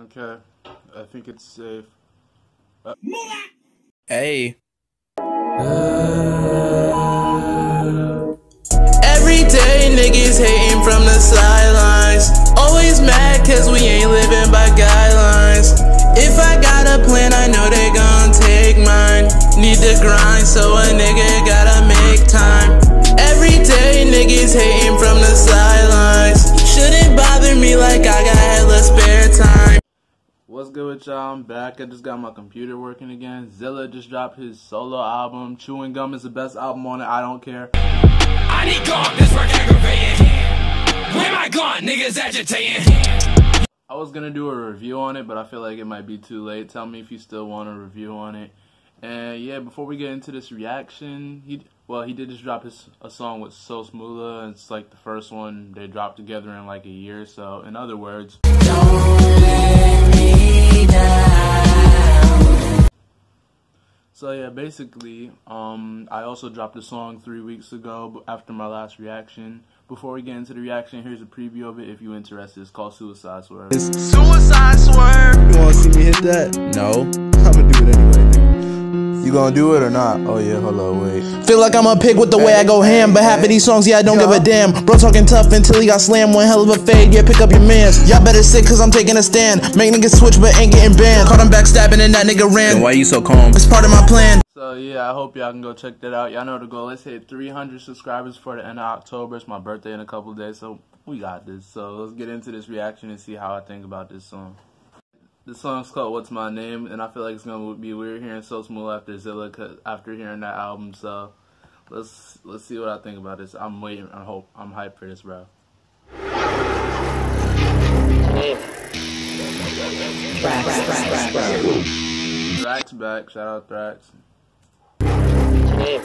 Okay, I think it's safe. Uh Hey. Every day niggas hating from the sidelines. Always mad cause we ain't living by guidelines. If I got a plan, I know they gon' take mine. Need to grind, so a nigga gotta make time. Every day niggas hating from the sidelines. Shouldn't bother me like I got good with y'all? I'm back. I just got my computer working again. Zilla just dropped his solo album. Chewing Gum is the best album on it. I don't care. I need gum, this work aggravating. Where my gun, niggas agitating. I was gonna do a review on it, but I feel like it might be too late. Tell me if you still want a review on it. And yeah, before we get into this reaction, he well he did just drop his a song with Sos Mula. It's like the first one they dropped together in like a year. So in other words, So yeah, basically, um, I also dropped a song three weeks ago after my last reaction. Before we get into the reaction, here's a preview of it. If you're interested, it's called Suicide Swerve. Suicide swerve. You wanna see me hit that? No. You gonna do it or not? Oh yeah, hold on, wait. Feel like I'm a pig with the way I go ham, but half of these songs, yeah, I don't give a damn. Bro talking tough until he got slammed. One hell of a fade, yeah, pick up your mans. Y'all better sit, cause I'm taking a stand. Make niggas switch, but ain't getting banned. Caught him backstabbing and that nigga ran. Then ran. why you so calm? It's part of my plan. So yeah, I hope y'all can go check that out. Y'all know the goal. Let's hit 300 subscribers for the end of October. It's my birthday in a couple days, so we got this. So let's get into this reaction and see how I think about this song. The song's called "What's My Name," and I feel like it's gonna be weird hearing Sos Mula after Zilla, 'cause- after hearing that album. So let's let's see what I think about this. I'm waiting. I hope I'm hyped for this, bro. Thrax back. Shout out Thrax. Yeah,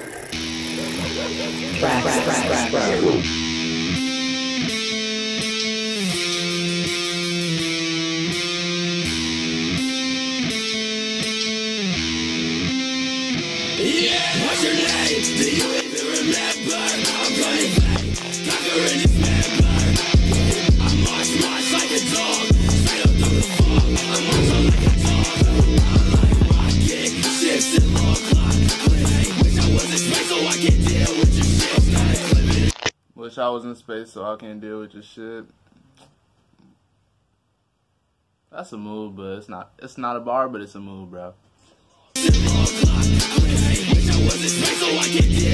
wish I was in space so I can deal with your shit. That's a move, but it's not. It's not a bar, but it's a move, bro.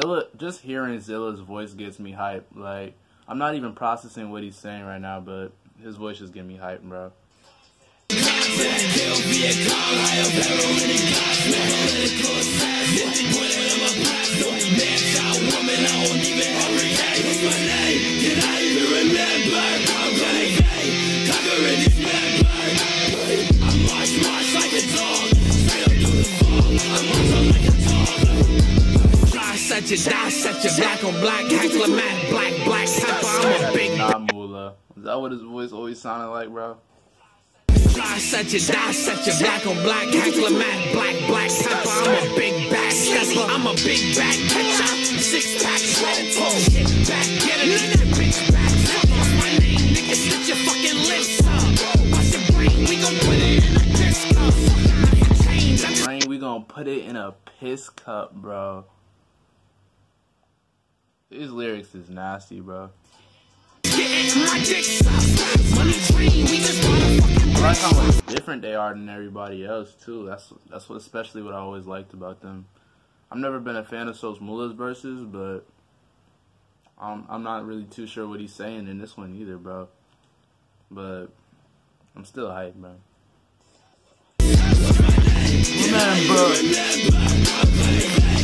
Zilla, just hearing Zilla's voice gets me hyped. Like, I'm not even processing what he's saying right now, but his voice just getting me hyped, bro. Die, such a black on black, heckler mat, black, black pepper. I'm a big Not Mula. Is that what his voice always sounded like, bro? Such a die such a black on black heckler mat black black pepper. I'm a big back stepper. I'm a big back catcher. Six pack shred shit back get it in that bitch back. Fuck off my name, nigga. Slit your fucking lips up. Watch your brain, we gon' put it in a disco. Fucking change. I'm Rain, we gonna put it in a piss cup, bro. These lyrics is nasty, bro. like how different they are than everybody else too. That's that's what especially what I always liked about them. I've never been a fan of Sos verses, but I'm I'm not really too sure what he's saying in this one either, bro. But I'm still hyped, bro.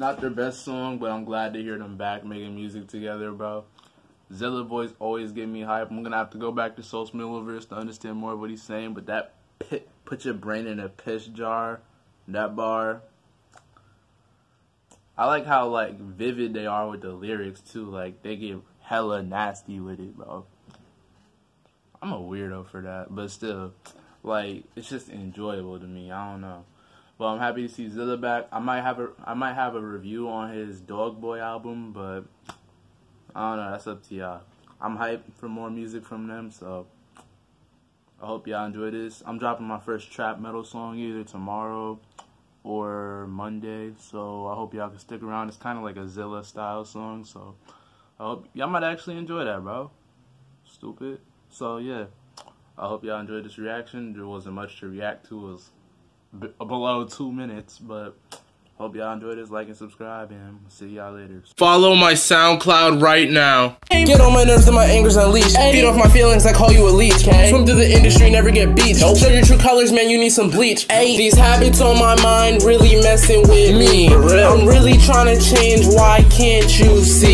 Not their best song, but I'm glad to hear them back making music together, bro. Zilla voice always get me hype. I'm gonna have to go back to Soul to understand more of what he's saying, but that pit, put your brain in a piss jar, that bar. I like how like vivid they are with the lyrics too. Like they get hella nasty with it, bro. I'm a weirdo for that, but still, like it's just enjoyable to me. I don't know. But I'm happy to see Zilla back. I might have a I might have a review on his Dog Boy album, but I don't know. That's up to y'all. I'm hyped for more music from them, so I hope y'all enjoy this. I'm dropping my first trap metal song either tomorrow or Monday, so I hope y'all can stick around. It's kind of like a Zilla style song, so I hope y'all might actually enjoy that, bro. Stupid. So yeah, I hope y'all enjoyed this reaction. There wasn't much to react to. It was b- below two minutes, but hope y'all enjoyed this. Like and subscribe, and see y'all later. Follow my SoundCloud right now. Get on my nerves and my anger's unleashed. Feed off my feelings, I call you a leech. Swim through the industry, never get beat. Show your true colors, man, you need some bleach. These habits on my mind really messing with me. I'm really trying to change, why can't you see?